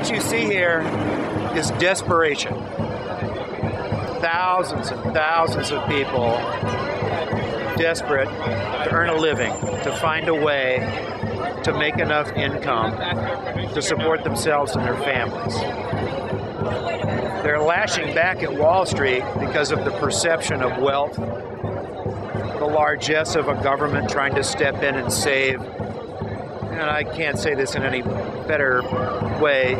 what you see here is desperation. Thousands and thousands of people desperate to earn a living, to find a way to make enough income to support themselves and their families. They're lashing back at Wall Street because of the perception of wealth, the largesse of a government trying to step in and save. And I can't say this in any better way.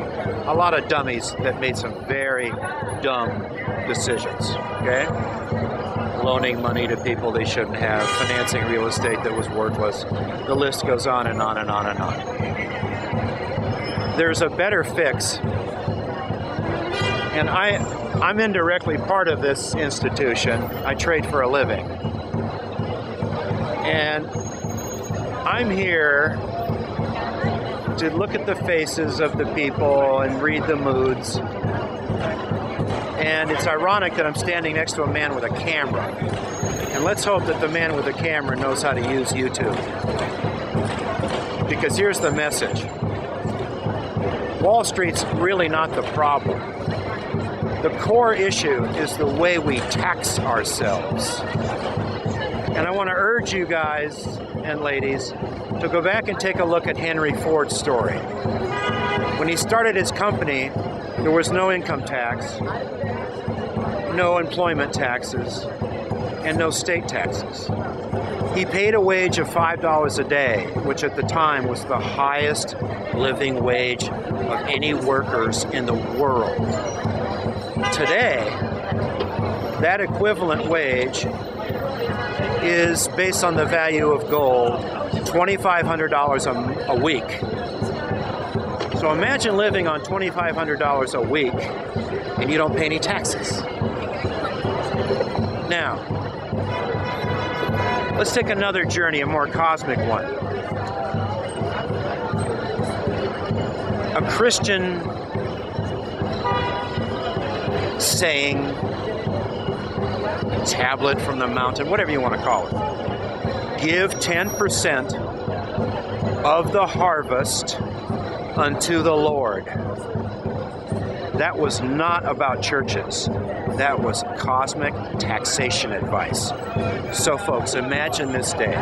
A lot of dummies that made some very dumb decisions. Okay? Loaning money to people they shouldn't have, financing real estate that was worthless. The list goes on and on and on and on. There's a better fix and I, I'm indirectly part of this institution. I trade for a living. And I'm here to look at the faces of the people and read the moods. And it's ironic that I'm standing next to a man with a camera. And let's hope that the man with the camera knows how to use YouTube. Because here's the message Wall Street's really not the problem. The core issue is the way we tax ourselves. And I want to urge you guys and ladies to go back and take a look at Henry Ford's story. When he started his company, there was no income tax, no employment taxes, and no state taxes. He paid a wage of $5 a day, which at the time was the highest living wage of any workers in the world. Today, that equivalent wage is based on the value of gold $2,500 a, a week. So imagine living on $2,500 a week and you don't pay any taxes. Now, let's take another journey, a more cosmic one. A Christian saying, tablet from the mountain, whatever you want to call it. Give 10% of the harvest unto the Lord. That was not about churches. That was cosmic taxation advice. So, folks, imagine this day.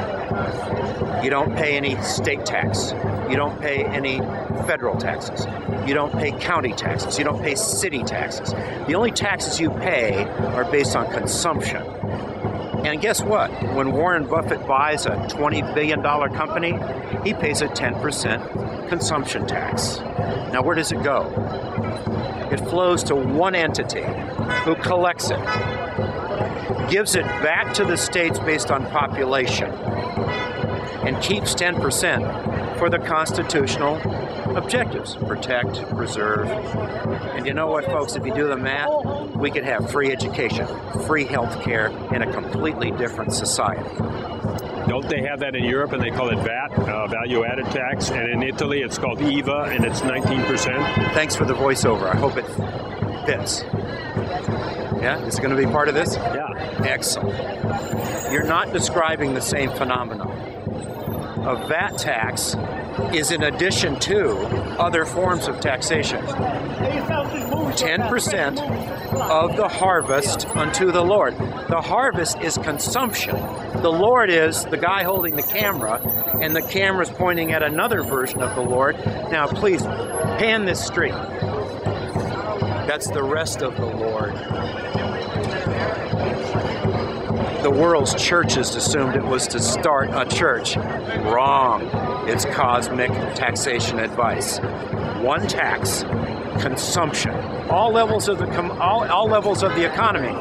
You don't pay any state tax. You don't pay any federal taxes. You don't pay county taxes. You don't pay city taxes. The only taxes you pay are based on consumption. And guess what? When Warren Buffett buys a $20 billion company, he pays a 10% consumption tax. Now, where does it go? It flows to one entity who collects it, gives it back to the states based on population, and keeps 10% for the constitutional objectives protect, preserve. And you know what, folks? If you do the math, we could have free education, free health care in a completely different society. Don't they have that in Europe and they call it VAT, uh, value added tax? And in Italy it's called IVA and it's 19%? Thanks for the voiceover. I hope it fits. Yeah, is it going to be part of this? Yeah. Excellent. You're not describing the same phenomenon. A VAT tax is in addition to other forms of taxation. 10% of the harvest unto the Lord. The harvest is consumption. The Lord is the guy holding the camera, and the camera's pointing at another version of the Lord. Now, please pan this straight. That's the rest of the Lord. World's churches assumed it was to start a church. Wrong. It's cosmic taxation advice. One tax, consumption. All levels of the all, all levels of the economy.